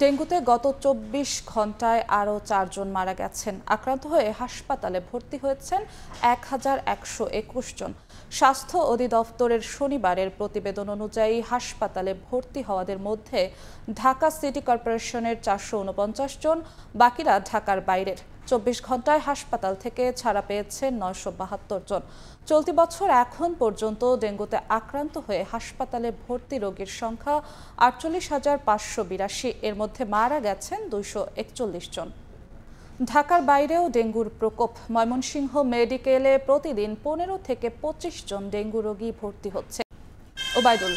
ডেঙ্গুতে গত চব্বিশ ঘন্টায় আরও চারজন মারা গেছেন। আক্রান্ত হয়ে হাসপাতালে ভর্তি হয়েছেন এক হাজার একশো একুশ জন। স্বাস্থ্য অধিদপ্তরের শনিবারের প্রতিবেদন অনুযায়ী হাসপাতালে ভর্তি হওয়াদের মধ্যে ঢাকা সিটি কর্পোরেশনের চারশো উনপঞ্চাশ জন, বাকিরা ঢাকার বাইরের। চব্বিশ ঘন্টায় হাসপাতাল থেকে ছাড়া পেয়েছেন নয়শো বাহাত্তর জন। চলতি বছর এখন পর্যন্ত ডেঙ্গুতে আক্রান্ত হয়ে হাসপাতালে ভর্তি রোগীর সংখ্যা আটচল্লিশ হাজার পাঁচশো বিরাশি। এর মধ্যে মারা গেছেন দুইশো একচল্লিশ জন। ঢাকার বাইরেও ডেঙ্গুর প্রকোপ। ময়মনসিংহ মেডিকেলে প্রতিদিন পনেরো থেকে পঁচিশ জন ডেঙ্গু রোগী ভর্তি হচ্ছে। ওবায়দুল।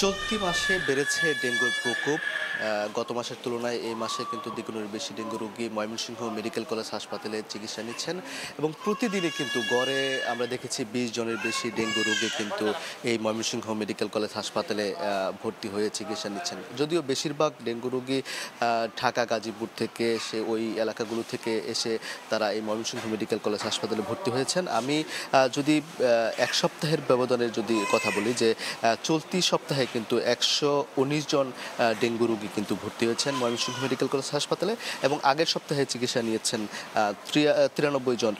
চলতি মাসে বেড়েছে ডেঙ্গুর প্রকোপ। গত মাসের তুলনায় এই মাসে কিন্তু দ্বিগুণের বেশি ডেঙ্গু রোগী ময়মনসিংহ মেডিকেল কলেজ হাসপাতালে চিকিৎসা নিচ্ছেন এবং প্রতিদিনই কিন্তু গড়ে আমরা দেখেছি বিশ জনের বেশি ডেঙ্গু রোগী কিন্তু এই ময়মনসিংহ মেডিকেল কলেজ হাসপাতালে ভর্তি হয়ে চিকিৎসা নিচ্ছেন। যদিও বেশিরভাগ ডেঙ্গু রোগী ঢাকা, গাজীপুর থেকে সে ওই এলাকাগুলো থেকে এসে তারা এই ময়মনসিংহ মেডিকেল কলেজ হাসপাতালে ভর্তি হয়েছেন। আমি যদি এক সপ্তাহের ব্যবধানের যদি কথা বলি যে চলতি সপ্তাহে কিন্তু একশো জন ডেঙ্গু রোগী কিন্তু ভর্তি হয়েছেন ময়মনসিংহ মেডিকেল কলেজ হাসপাতালে এবং আগের সপ্তাহে চিকিৎসা নিয়েছেন তিরানব্বই জন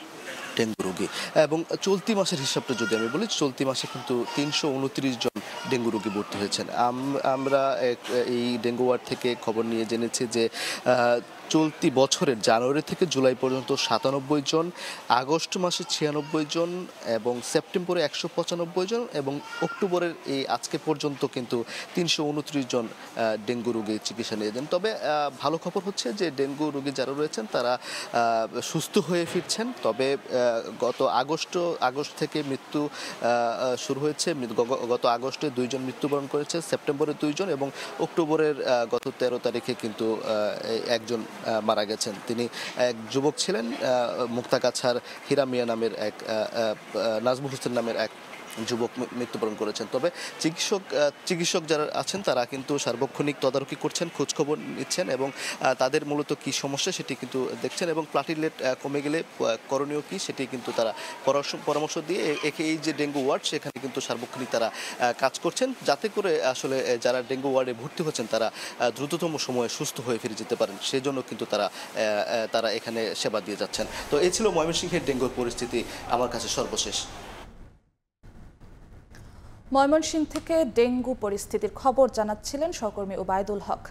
ডেঙ্গু রোগী। এবং চলতি মাসের হিসাবটা যদি আমি বলি, চলতি মাসে কিন্তু তিনশো উনত্রিশ জন ডেঙ্গু রোগী ভর্তি হয়েছেন। আমরা এই ডেঙ্গু ওয়ার্ড থেকে খবর নিয়ে জেনেছি যে চলতি বছরের জানুয়ারি থেকে জুলাই পর্যন্ত সাতানব্বই জন, আগস্ট মাসে ছিয়ানব্বই জন এবং সেপ্টেম্বরে একশো পঁচানব্বই জন এবং অক্টোবরের এই আজকে পর্যন্ত কিন্তু তিনশো উনত্রিশ জন ডেঙ্গু রোগী চিকিৎসা নিয়েছেন তবে ভালো খবর হচ্ছে যে, ডেঙ্গু রোগী যারা রয়েছেন তারা সুস্থ হয়ে ফিরছেন। তবে গত আগস্ট আগস্ট থেকে মৃত্যু শুরু হয়েছে। গত আগস্টে দুইজন মৃত্যুবরণ করেছে, সেপ্টেম্বরে দুইজন এবং অক্টোবরের গত তেরো তারিখে কিন্তু একজন মারা গেছেন। তিনি এক যুবক ছিলেন মুক্তাগাছার হিরামিয়া নামের এক নাজমুল হোসেন নামের এক যুবক মৃত্যুবরণ করেছেন। তবে চিকিৎসক চিকিৎসক যারা আছেন, তারা কিন্তু সার্বক্ষণিক তদারকি করছেন, খোঁজখবর নিচ্ছেন এবং তাদের মূলত কি সমস্যা সেটি কিন্তু দেখছেন এবং প্লাটিলেট কমে গেলে করণীয় কি সেটি কিন্তু তারা পরামর্শ দিয়ে একে এই যে ডেঙ্গু ওয়ার্ড সেখানে কিন্তু সার্বক্ষণিক তারা কাজ করছেন যাতে করে আসলে যারা ডেঙ্গু ওয়ার্ডে ভর্তি হচ্ছেন তারা দ্রুততম সময়ে সুস্থ হয়ে ফিরে যেতে পারেন। সেজন্য কিন্তু তারা তারা এখানে সেবা দিয়ে যাচ্ছেন। তো এই ছিল ময়মনসিংহের ডেঙ্গুর পরিস্থিতি। আমার কাছে সর্বশেষ। ময়মনসিংহ থেকে ডেঙ্গু পরিস্থিতির খবর জানাচ্ছিলেন সহকর্মী ওবায়দুল হক।